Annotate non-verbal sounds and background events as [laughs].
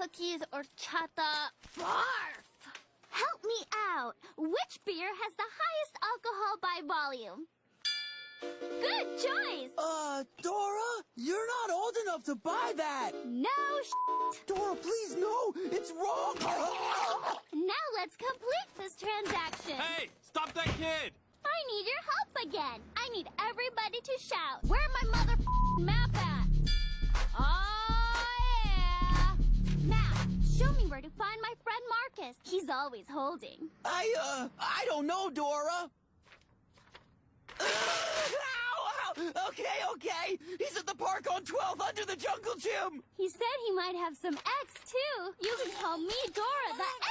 cookies, horchata. Barf! Help me out. Which beer has the highest alcohol by volume? Good choice! Uh, Dora, you're not old enough to buy that. No sh- Dora, please, no, it's wrong. [laughs] Now let's complete this transaction. Hey, stop that kid! I need your help again. I need everybody to shout. Where my mother map at? Where to find my friend Marcus. He's always holding. I, uh, I don't know, Dora. Okay, okay. He's at the park on 12th under the jungle gym. He said he might have some X too. You can call me Dora the.